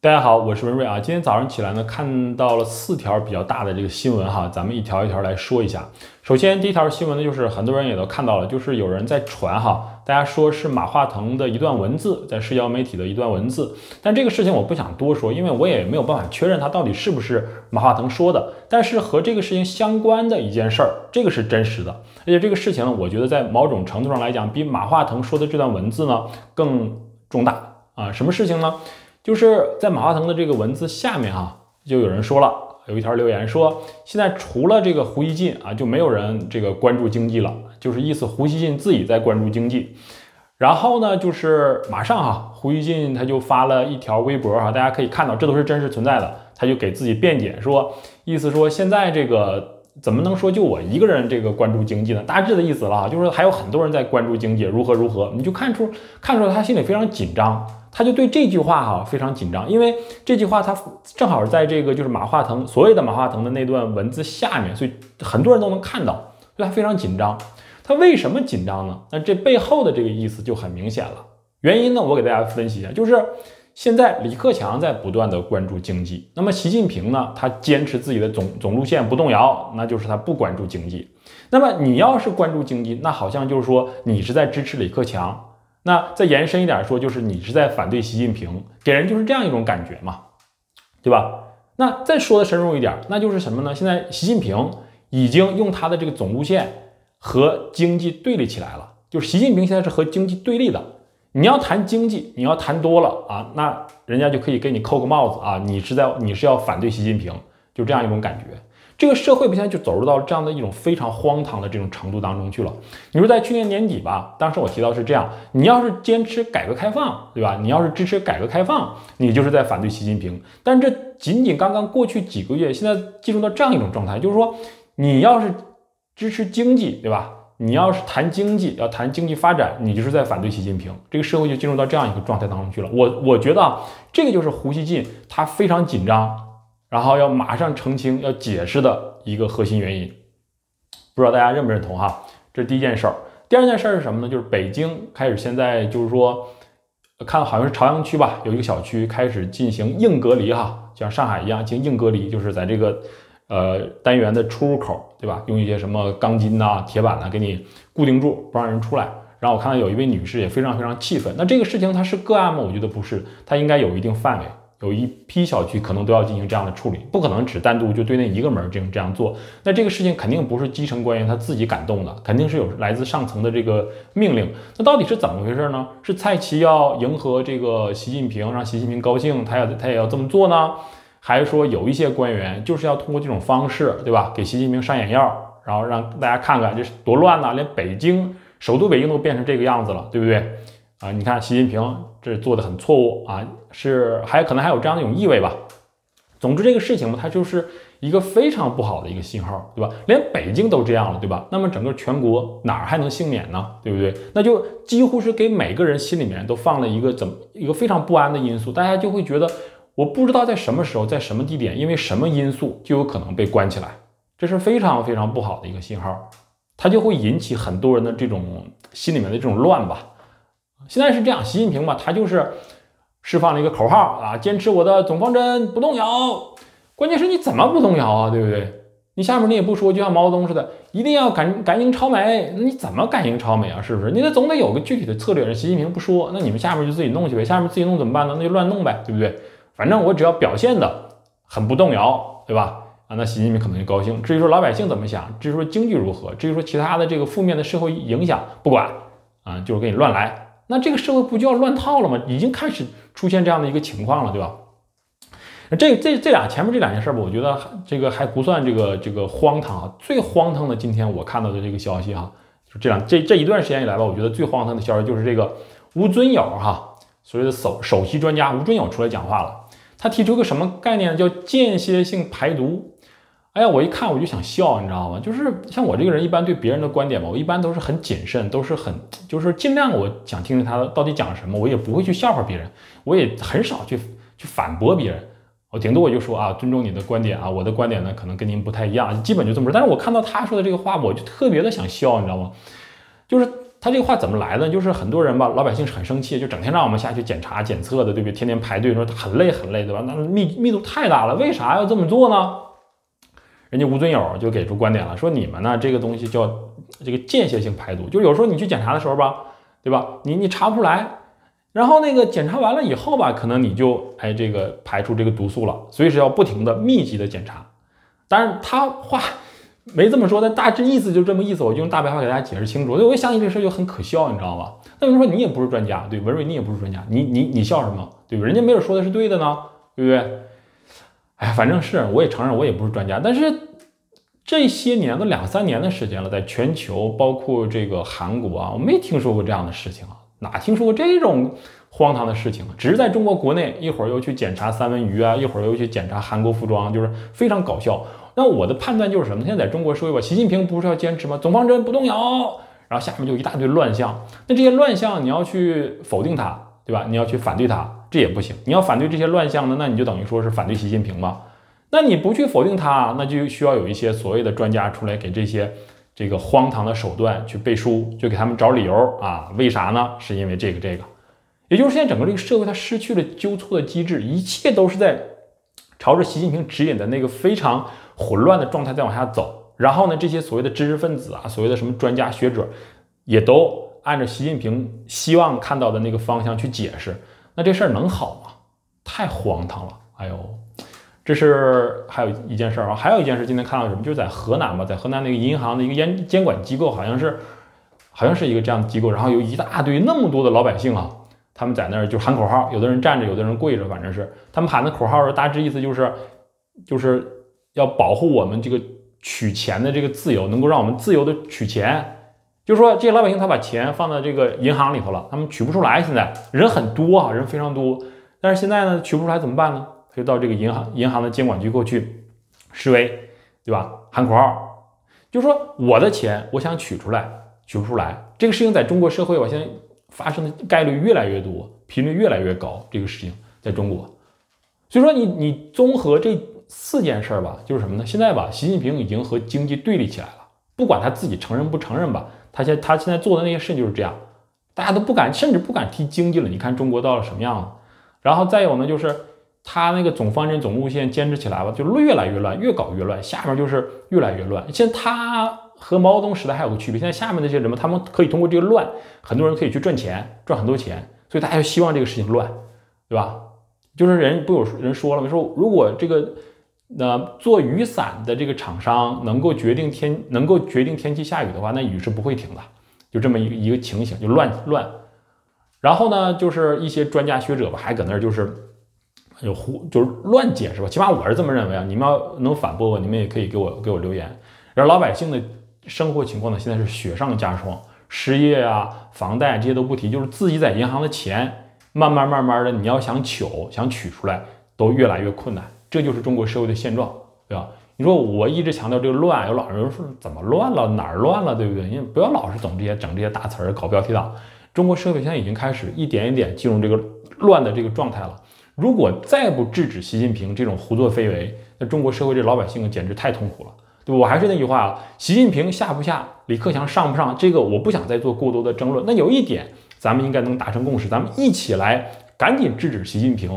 大家好，我是文瑞啊。今天早上起来呢，看到了四条比较大的这个新闻哈，咱们一条一条来说一下。首先，第一条新闻呢，就是很多人也都看到了，就是有人在传哈，大家说是马化腾的一段文字，在社交媒体的一段文字。但这个事情我不想多说，因为我也没有办法确认它到底是不是马化腾说的。但是和这个事情相关的一件事儿，这个是真实的，而且这个事情呢，我觉得在某种程度上来讲，比马化腾说的这段文字呢更重大啊。什么事情呢？就是在马化腾的这个文字下面哈，就有人说了，有一条留言说，现在除了这个胡锡进啊，就没有人这个关注经济了，就是意思胡锡进自己在关注经济。然后呢，就是马上哈，胡锡进他就发了一条微博哈，大家可以看到，这都是真实存在的，他就给自己辩解说，意思说现在这个怎么能说就我一个人这个关注经济呢？大致的意思了，就是还有很多人在关注经济如何如何，你就看出看出来他心里非常紧张。他就对这句话哈非常紧张，因为这句话他正好在这个就是马化腾所谓的马化腾的那段文字下面，所以很多人都能看到，所以他非常紧张。他为什么紧张呢？那这背后的这个意思就很明显了。原因呢，我给大家分析一下，就是现在李克强在不断的关注经济，那么习近平呢，他坚持自己的总总路线不动摇，那就是他不关注经济。那么你要是关注经济，那好像就是说你是在支持李克强。那再延伸一点说，就是你是在反对习近平，给人就是这样一种感觉嘛，对吧？那再说的深入一点，那就是什么呢？现在习近平已经用他的这个总路线和经济对立起来了，就是习近平现在是和经济对立的。你要谈经济，你要谈多了啊，那人家就可以给你扣个帽子啊，你是在你是要反对习近平，就这样一种感觉。这个社会现在就走入到这样的一种非常荒唐的这种程度当中去了。你说在去年年底吧，当时我提到是这样，你要是坚持改革开放，对吧？你要是支持改革开放，你就是在反对习近平。但这仅仅刚刚过去几个月，现在进入到这样一种状态，就是说你要是支持经济，对吧？你要是谈经济，要谈经济发展，你就是在反对习近平。这个社会就进入到这样一个状态当中去了。我我觉得啊，这个就是胡锡进他非常紧张。然后要马上澄清、要解释的一个核心原因，不知道大家认不认同哈？这是第一件事儿。第二件事儿是什么呢？就是北京开始现在就是说，看好像是朝阳区吧，有一个小区开始进行硬隔离哈，像上海一样进行硬隔离，就是在这个呃单元的出入口，对吧？用一些什么钢筋呐、铁板呐给你固定住，不让人出来。然后我看到有一位女士也非常非常气愤。那这个事情它是个案吗？我觉得不是，它应该有一定范围。有一批小区可能都要进行这样的处理，不可能只单独就对那一个门进行这样做。那这个事情肯定不是基层官员他自己敢动的，肯定是有来自上层的这个命令。那到底是怎么回事呢？是蔡奇要迎合这个习近平，让习近平高兴，他要他也要这么做呢？还是说有一些官员就是要通过这种方式，对吧？给习近平上眼药，然后让大家看看这是多乱呐，连北京首都北京都变成这个样子了，对不对？啊，你看习近平这做的很错误啊，是还可能还有这样一种意味吧。总之这个事情嘛，它就是一个非常不好的一个信号，对吧？连北京都这样了，对吧？那么整个全国哪儿还能幸免呢？对不对？那就几乎是给每个人心里面都放了一个怎么一个非常不安的因素，大家就会觉得我不知道在什么时候，在什么地点，因为什么因素就有可能被关起来，这是非常非常不好的一个信号，它就会引起很多人的这种心里面的这种乱吧。现在是这样，习近平嘛，他就是释放了一个口号啊，坚持我的总方针不动摇。关键是你怎么不动摇啊，对不对？你下面你也不说，就像毛泽东似的，一定要赶赶英超美，那你怎么赶英超美啊？是不是？你得总得有个具体的策略。习近平不说，那你们下面就自己弄去呗。下面自己弄怎么办呢？那就乱弄呗，对不对？反正我只要表现的很不动摇，对吧？啊，那习近平可能就高兴。至于说老百姓怎么想，至于说经济如何，至于说其他的这个负面的社会影响，不管啊，就是给你乱来。那这个社会不就要乱套了吗？已经开始出现这样的一个情况了，对吧？这这这俩前面这两件事吧，我觉得这个还不算这个这个荒唐啊。最荒唐的，今天我看到的这个消息哈，就这两这这一段时间以来吧，我觉得最荒唐的消息就是这个吴尊友哈，所谓的首首席专家吴尊友出来讲话了，他提出个什么概念呢叫间歇性排毒。哎，我一看我就想笑，你知道吗？就是像我这个人，一般对别人的观点嘛，我一般都是很谨慎，都是很就是尽量我想听听他到底讲什么，我也不会去笑话别人，我也很少去去反驳别人，我顶多我就说啊，尊重你的观点啊，我的观点呢可能跟您不太一样，基本就这么说。但是我看到他说的这个话，我就特别的想笑，你知道吗？就是他他这个话怎么来的？就是很多人吧，老百姓是很生气，就整天让我们下去检查检测的，对不对？天天排队，说很累很累，对吧？那密密度太大了，为啥要这么做呢？人家吴尊友就给出观点了，说你们呢这个东西叫这个间歇性排毒，就有时候你去检查的时候吧，对吧？你你查不出来，然后那个检查完了以后吧，可能你就哎这个排出这个毒素了，所以是要不停的密集的检查。当然他话没这么说，但大致意思就这么意思，我就用大白话给大家解释清楚。所以我想起这事就很可笑，你知道吗？那为什么说你也不是专家？对，文瑞你也不是专家，你你你笑什么？对吧？人家没有说的是对的呢，对不对？哎，反正是我也承认我也不是专家，但是这些年都两三年的时间了，在全球包括这个韩国啊，我没听说过这样的事情啊，哪听说过这种荒唐的事情啊？只是在中国国内，一会儿又去检查三文鱼啊，一会儿又去检查韩国服装，就是非常搞笑。那我的判断就是什么？现在在中国社会吧，习近平不是要坚持吗？总方针不动摇，然后下面就一大堆乱象。那这些乱象你要去否定它，对吧？你要去反对它。这也不行，你要反对这些乱象呢，那你就等于说是反对习近平嘛。那你不去否定他，那就需要有一些所谓的专家出来给这些这个荒唐的手段去背书，就给他们找理由啊。为啥呢？是因为这个这个，也就是现在整个这个社会它失去了纠错的机制，一切都是在朝着习近平指引的那个非常混乱的状态在往下走。然后呢，这些所谓的知识分子啊，所谓的什么专家学者，也都按照习近平希望看到的那个方向去解释。那这事儿能好吗？太荒唐了！哎呦，这是还有一件事儿啊，还有一件事，今天看到什么？就是在河南吧，在河南那个银行的一个监监管机构，好像是，好像是一个这样的机构，然后有一大堆那么多的老百姓啊，他们在那儿就喊口号，有的人站着，有的人跪着，反正是他们喊的口号，大致意思就是，就是要保护我们这个取钱的这个自由，能够让我们自由的取钱。就是说，这些老百姓他把钱放在这个银行里头了，他们取不出来。现在人很多啊，人非常多，但是现在呢，取不出来怎么办呢？他就到这个银行银行的监管机构去示威，对吧？喊口号，就是说我的钱我想取出来，取不出来。这个事情在中国社会，我现在发生的概率越来越多，频率越来越高。这个事情在中国，所以说你你综合这四件事儿吧，就是什么呢？现在吧，习近平已经和经济对立起来了，不管他自己承认不承认吧。他现他现在做的那些事就是这样，大家都不敢，甚至不敢提经济了。你看中国到了什么样子？然后再有呢，就是他那个总方针、总路线坚持起来了，就越来越乱，越搞越乱。下面就是越来越乱。现在他和毛泽东时代还有个区别，现在下面那些人们，他们可以通过这个乱，很多人可以去赚钱，赚很多钱。所以大家就希望这个事情乱，对吧？就是人不有人说了吗？说如果这个。那做雨伞的这个厂商能够决定天能够决定天气下雨的话，那雨是不会停的，就这么一个一个情形，就乱乱。然后呢，就是一些专家学者吧，还搁那儿就是有胡就是乱解释吧，起码我是这么认为啊。你们要能反驳我，你们也可以给我给我留言。然后老百姓的生活情况呢，现在是雪上加霜，失业啊、房贷这些都不提，就是自己在银行的钱，慢慢慢慢的，你要想取想取出来，都越来越困难。这就是中国社会的现状，对吧？你说我一直强调这个乱，有老人说怎么乱了，哪儿乱了，对不对？你不要老是整这些整这些大词儿，搞标题党。中国社会现在已经开始一点一点进入这个乱的这个状态了。如果再不制止习近平这种胡作非为，那中国社会这老百姓简直太痛苦了，对吧？我还是那句话啊，习近平下不下，李克强上不上，这个我不想再做过多的争论。那有一点，咱们应该能达成共识，咱们一起来赶紧制止习近平。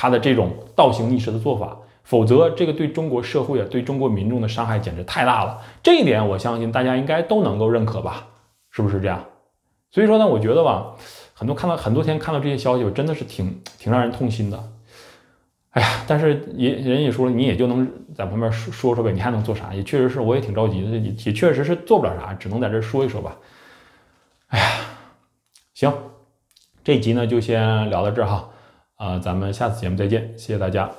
他的这种倒行逆施的做法，否则这个对中国社会啊，对中国民众的伤害简直太大了。这一点我相信大家应该都能够认可吧？是不是这样？所以说呢，我觉得吧，很多看到很多天看到这些消息，我真的是挺挺让人痛心的。哎呀，但是也人也说，你也就能在旁边说说说呗，你还能做啥？也确实是，我也挺着急的，也确实是做不了啥，只能在这说一说吧。哎呀，行，这集呢就先聊到这儿哈。啊，咱们下次节目再见，谢谢大家。